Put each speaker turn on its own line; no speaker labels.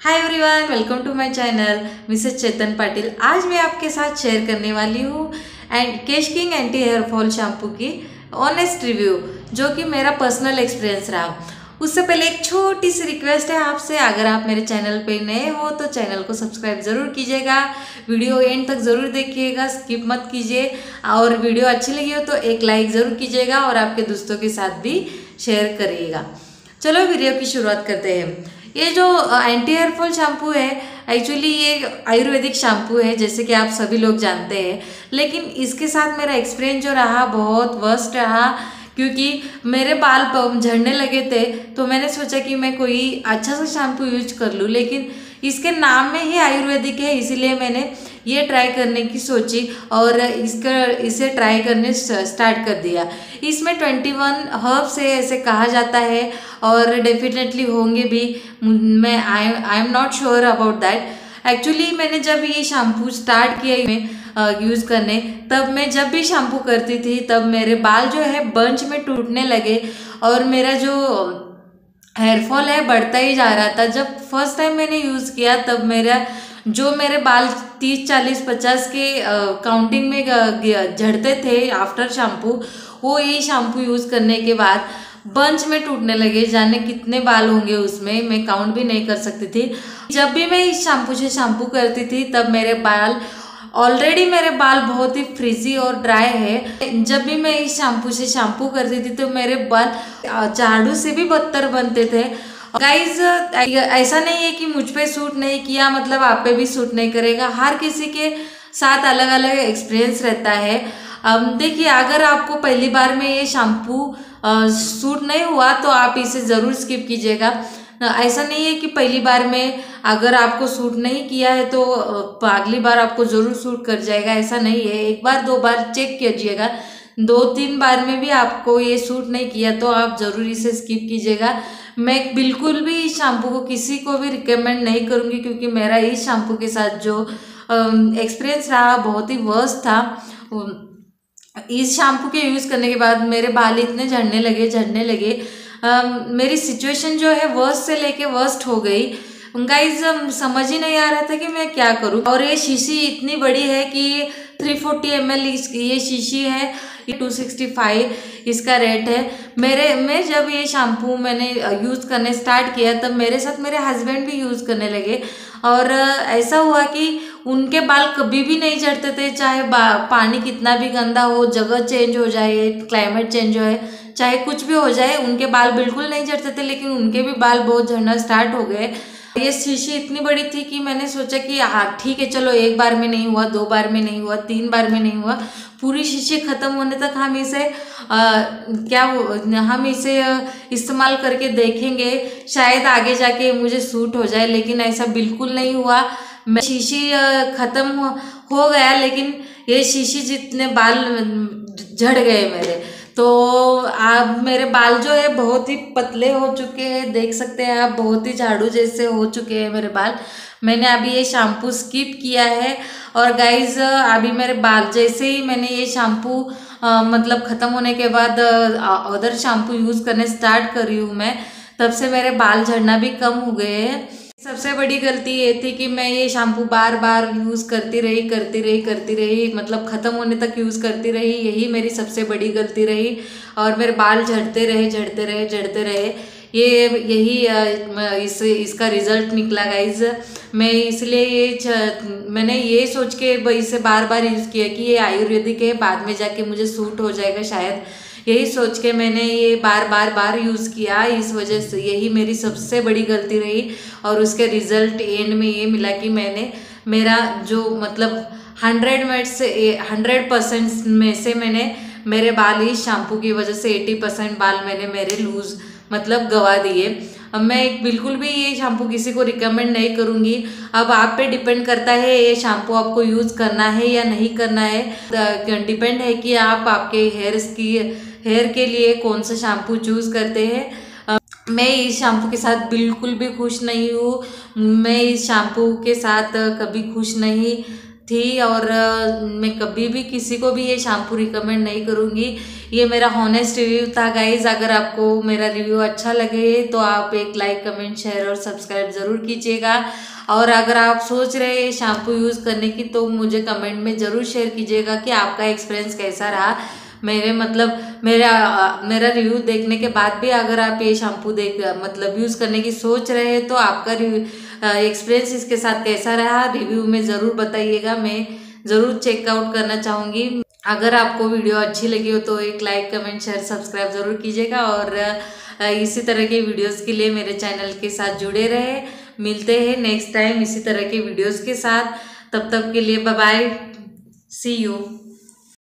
Hi everyone welcome to my channel Mrs Chetan Patil आज मैं आपके साथ शेयर करने वाली हूँ and Kesh king anti hair fall shampoo की ऑनेस्ट रिव्यू जो कि मेरा पर्सनल एक्सपीरियंस रहा। उससे पहले एक छोटी सी रिक्वेस्ट है आपसे, अगर आप मेरे चैनल पे नए हो तो चैनल को सब्सक्राइब ज़रूर कीजिएगा। वीडियो एंड तक ज़रूर देखिएगा स्किप मत कीजिए। और वीडियो अच्छी लगी हो तो एक लाइक ज़रूर कीजिएगा और आपके दोस्तों के साथ भी शेयर करिएगा। चलो वीडियो की शुरुआत करते हैं। ये जो एंटी हेयरफॉल शैम्पू है एक्चुअली ये आयुर्वेदिक शैम्पू है, जैसे कि आप सभी लोग जानते हैं। लेकिन इसके साथ मेरा एक्सपीरियंस जो रहा, बहुत वर्स्ट रहा, क्योंकि मेरे बाल झड़ने लगे थे तो मैंने सोचा कि मैं कोई अच्छा सा शैम्पू यूज़ कर लूँ, लेकिन इसके नाम में ही आयुर्वेदिक है, इसीलिए मैंने ये ट्राई करने की सोची और इसका, इसे ट्राई करने स्टार्ट कर दिया। इसमें ट्वेंटी वन हर्ब से ऐसे कहा जाता है और डेफिनेटली होंगे भी। मैं I I am not sure about that actually मैंने जब ये शैम्पू स्टार्ट किया यूज़ करने, तब मैं जब भी शैम्पू करती थी, तब मेरे बाल जो है बंच में टूटने लगे और मेरा जो हेयरफॉल है, बढ़ता ही जा रहा था। जब फ़र्स्ट टाइम मैंने यूज़ किया, तब मेरा, जो मेरे बाल तीस, चालीस, पचास के काउंटिंग में झड़ते थे आफ्टर शैम्पू वो ये शैम्पू यूज़ करने के बाद बंच में टूटने लगे, जाने कितने बाल होंगे उसमें, मैं काउंट भी नहीं कर सकती थी। जब भी मैं इस शैम्पू से शैम्पू करती थी, तब मेरे बाल ऑलरेडी मेरे बाल बहुत ही फ्रिजी और ड्राई है। जब भी मैं इस शैम्पू से शैम्पू करती थी तो मेरे बाल झाड़ू से भी बदतर बनते थे। गाइज़ ऐसा नहीं है कि मुझ पे सूट नहीं किया मतलब आप पे भी सूट नहीं करेगा। हर किसी के साथ अलग अलग एक्सपीरियंस रहता है। देखिए, अगर आपको पहली बार में ये शैम्पू सूट नहीं हुआ तो आप इसे ज़रूर स्किप कीजिएगा। ऐसा नहीं है कि पहली बार में अगर आपको सूट नहीं किया है तो अगली बार आपको ज़रूर सूट कर जाएगा, ऐसा नहीं है। एक बार, दो बार चेक कीजिएगा। दो, तीन बार में भी आपको ये सूट नहीं किया तो आप ज़रूर इसे स्किप कीजिएगा। मैं बिल्कुल भी इस शैम्पू को किसी को भी रिकमेंड नहीं करूँगी क्योंकि मेरा इस शैम्पू के साथ जो एक्सपीरियंस रहा, बहुत ही वर्स्ट था। इस शैम्पू के यूज़ करने के बाद मेरे बाल इतने झड़ने लगे झड़ने लगे मेरी सिचुएशन जो है वर्स्ट से लेके वर्स्ट हो गई। गाइज़ समझ ही नहीं आ रहा था कि मैं क्या करूँ। और ये शीशी इतनी बड़ी है कि 340 फोर्टी एम ये शीशी है, ये 265 इसका रेट है। मेरे, मैं जब ये शैम्पू मैंने यूज़ करने स्टार्ट किया, तब मेरे साथ मेरे हस्बैंड भी यूज़ करने लगे। और ऐसा हुआ कि उनके बाल कभी भी नहीं झड़ते थे चाहे पानी कितना भी गंदा हो जगह चेंज हो जाए क्लाइमेट चेंज हो चाहे कुछ भी हो जाए उनके बाल बिल्कुल नहीं झड़ते थे लेकिन उनके भी बाल बहुत झड़ना स्टार्ट हो गए। ये शीशी इतनी बड़ी थी कि मैंने सोचा कि हाँ ठीक है चलो एक बार में नहीं हुआ दो बार में नहीं हुआ तीन बार में नहीं हुआ। पूरी शीशी ख़त्म होने तक हम इसे आ, क्या हम इसे इस्तेमाल करके देखेंगे। शायद आगे जाके मुझे सूट हो जाए लेकिन ऐसा बिल्कुल नहीं हुआ। मैं शीशी ख़त्म हो, गया लेकिन ये शीशी जितने बाल झड़ गए मेरे। तो आप मेरे बाल जो है बहुत ही पतले हो चुके हैं देख सकते हैं आप बहुत ही झाड़ू जैसे हो चुके हैं मेरे बाल। मैंने अभी ये शैम्पू स्किप किया है और गाइज़ अभी मेरे बाल जैसे ही मैंने ये शैम्पू मतलब ख़त्म होने के बाद अदर शैम्पू यूज़ करने स्टार्ट कर हूँ मैं तब से मेरे बाल झड़ना भी कम हो गए हैं। सबसे बड़ी गलती ये थी कि मैं ये शैम्पू बार बार यूज़ करती रही करती रही करती रही मतलब ख़त्म होने तक यूज़ करती रही, यही मेरी सबसे बड़ी गलती रही और मेरे बाल झड़ते रहे झड़ते रहे झड़ते रहे। ये यही इस, इसका रिज़ल्ट निकला गाइज़ मैं इसलिए ये मैंने ये सोच के इसे बार बार यूज़ किया कि ये आयुर्वेदिक है, बाद में जाके मुझे सूट हो जाएगा शायद। यही सोच के मैंने ये बार बार बार यूज़ किया। इस वजह से यही मेरी सबसे बड़ी गलती रही और उसके रिज़ल्ट एंड में ये मिला कि मैंने मेरा जो मतलब हंड्रेड मिनट से हंड्रेड परसेंट में से मैंने मेरे बाल इस शैम्पू की वजह से एटी परसेंट बाल मैंने मेरे लूज़ मतलब गवा दिए। अब मैं एक बिल्कुल भी ये शैम्पू किसी को रिकमेंड नहीं करूँगी। अब आप पे डिपेंड करता है ये शैम्पू आपको यूज़ करना है या नहीं करना है। डिपेंड है कि आप आपके हेयर्स की हेयर के लिए कौन सा शैम्पू चूज़ करते हैं। मैं इस शैम्पू के साथ बिल्कुल भी खुश नहीं हूँ। मैं इस शैम्पू के साथ कभी खुश नहीं थी और मैं कभी भी किसी को भी ये शैम्पू रिकमेंड नहीं करूँगी। ये मेरा हॉनेस्ट रिव्यू था गाइज़ अगर आपको मेरा रिव्यू अच्छा लगे तो आप एक लाइक कमेंट शेयर और सब्सक्राइब ज़रूर कीजिएगा। और अगर आप सोच रहे हैं शैम्पू यूज़ करने की तो मुझे कमेंट में ज़रूर शेयर कीजिएगा कि आपका एक्सपीरियंस कैसा रहा। मेरे मतलब मेरा मेरा रिव्यू देखने के बाद भी अगर आप ये शैम्पू देख मतलब यूज़ करने की सोच रहे हैं तो आपका एक्सपीरियंस इसके साथ कैसा रहा? रिव्यू में ज़रूर बताइएगा। मैं ज़रूर चेकआउट करना चाहूँगी। अगर आपको वीडियो अच्छी लगी हो तो एक लाइक कमेंट शेयर सब्सक्राइब ज़रूर कीजिएगा। और इसी तरह के वीडियोस के लिए मेरे चैनल के साथ जुड़े रहे। मिलते हैं नेक्स्ट टाइम इसी तरह के वीडियोस के साथ। तब तक के लिए बाय बाय सी यू